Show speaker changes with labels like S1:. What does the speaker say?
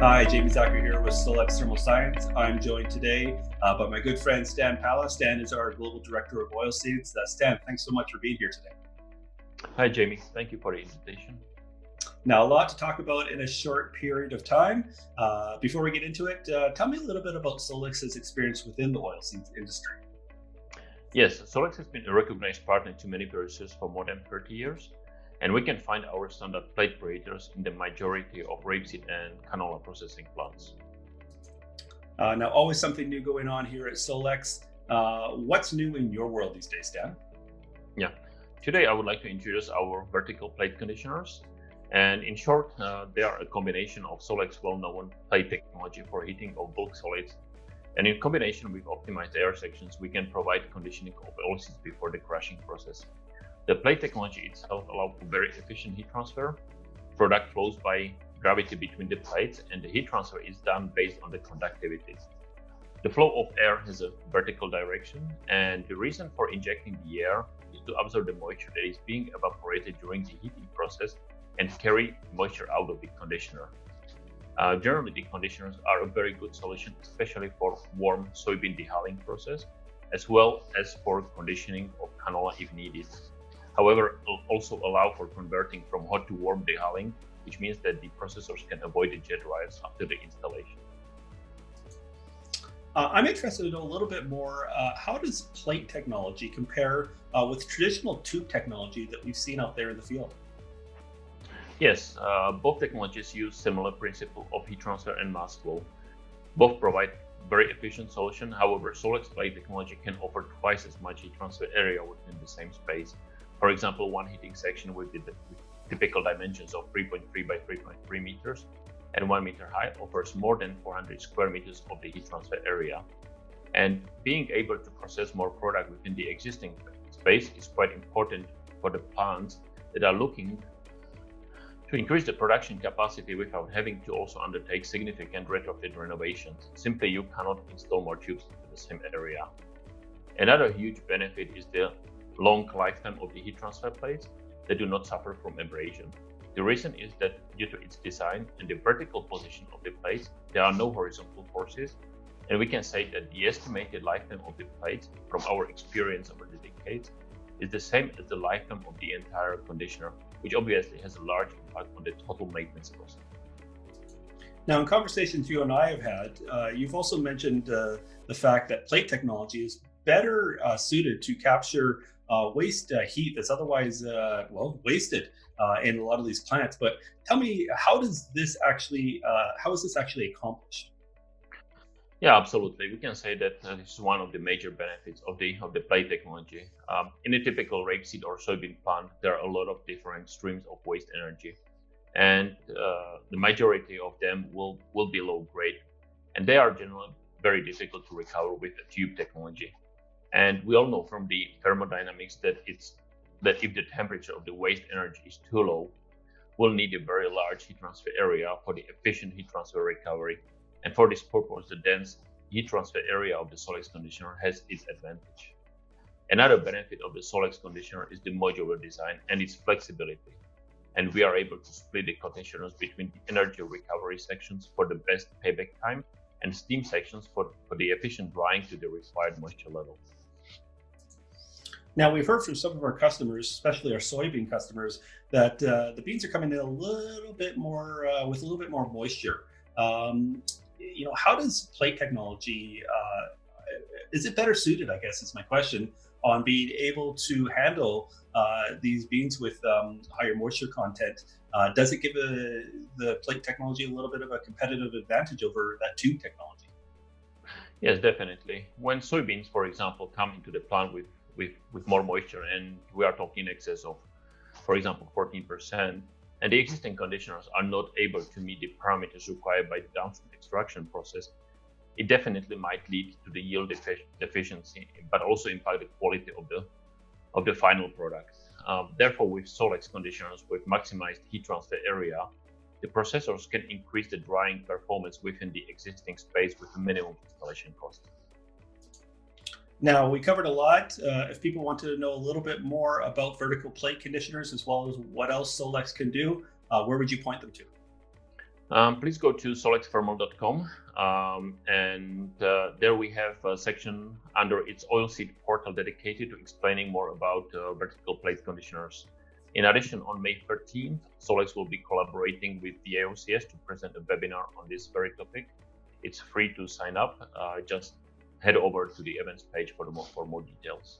S1: Hi, Jamie Zacher here with Solex Thermal Science. I'm joined today uh, by my good friend Stan Pala. Stan is our Global Director of Oilseeds. Uh, Stan, thanks so much for being here today.
S2: Hi, Jamie. Thank you for the invitation.
S1: Now, a lot to talk about in a short period of time. Uh, before we get into it, uh, tell me a little bit about Solex's experience within the oilseeds industry.
S2: Yes, Solix has been a recognized partner to many producers for more than 30 years, and we can find our standard plate creators in the majority of rapeseed and canola processing plants.
S1: Uh, now, always something new going on here at Solex. Uh, what's new in your world these days, Stan?
S2: Yeah, today I would like to introduce our vertical plate conditioners. And in short, uh, they are a combination of Solex well-known plate technology for heating of bulk solids. And in combination with optimized air sections, we can provide conditioning of oilseeds before the crushing process. The plate technology itself allows for very efficient heat transfer. Product flows by gravity between the plates, and the heat transfer is done based on the conductivity. The flow of air has a vertical direction, and the reason for injecting the air is to absorb the moisture that is being evaporated during the heating process and carry moisture out of the conditioner. Uh, generally, the conditioners are a very good solution, especially for warm soybean dehulling process, as well as for conditioning of canola if needed. However, also allow for converting from hot to warm dehulling, which means that the processors can avoid the jet dryers after the installation.
S1: Uh, I'm interested to know a little bit more. Uh, how does plate technology compare uh, with traditional tube technology that we've seen out there in the field?
S2: Yes, uh, both technologies use similar principle of heat transfer and mass flow. Both provide very efficient solution. However, Solex plate technology can offer twice as much heat transfer area within the same space. For example, one heating section with the typical dimensions of 3.3 by 3.3 meters and 1 meter high offers more than 400 square meters of the heat transfer area. And being able to process more product within the existing space is quite important for the plants that are looking to increase the production capacity without having to also undertake significant retrofit renovations. Simply, you cannot install more tubes into the same area. Another huge benefit is the long lifetime of the heat transfer plates that do not suffer from abrasion. The reason is that due to its design and the vertical position of the plates, there are no horizontal forces, and we can say that the estimated lifetime of the plates from our experience over the decades is the same as the lifetime of the entire conditioner which obviously has a large impact on the total maintenance cost.
S1: Now, in conversations you and I have had, uh, you've also mentioned uh, the fact that plate technology is better uh, suited to capture uh, waste uh, heat that's otherwise, uh, well, wasted in a lot of these plants. But tell me, how does this actually, how is this actually accomplished?
S2: Yeah, absolutely. We can say that uh, this is one of the major benefits of the of the plate technology. Um, in a typical rapeseed or soybean plant, there are a lot of different streams of waste energy, and uh, the majority of them will will be low grade, and they are generally very difficult to recover with the tube technology. And we all know from the thermodynamics that it's that if the temperature of the waste energy is too low, we'll need a very large heat transfer area for the efficient heat transfer recovery and for this purpose, the dense heat transfer area of the Solex conditioner has its advantage. Another benefit of the Solex conditioner is the modular design and its flexibility. And we are able to split the conditioners between the energy recovery sections for the best payback time and steam sections for, for the efficient drying to the required moisture level.
S1: Now, we've heard from some of our customers, especially our soybean customers, that uh, the beans are coming in a little bit more uh, with a little bit more moisture. Um, you know, how does plate technology uh, is it better suited? I guess is my question on being able to handle uh, these beans with um, higher moisture content. Uh, does it give a, the plate technology a little bit of a competitive advantage over that tube technology?
S2: Yes, definitely. When soybeans, for example, come into the plant with, with, with more moisture, and we are talking excess of, for example, 14%, and the existing conditioners are not able to meet the parameters required by the downstream extraction process, it definitely might lead to the yield deficiency, but also impact the quality of the of the final product. Um, therefore, with Solex conditioners with maximized heat transfer area, the processors can increase the drying performance within the existing space with a minimum installation cost.
S1: Now, we covered a lot. Uh, if people wanted to know a little bit more about vertical plate conditioners as well as what else Solex can do, uh, where would you point them to?
S2: um, please go to solexthermal.com um, and uh, there we have a section under its oilseed portal dedicated to explaining more about uh, vertical plate conditioners. In addition, on May 13th, Solex will be collaborating with the AOCS to present a webinar on this very topic. It's free to sign up. Uh, just head over to the events page for, more, for more details.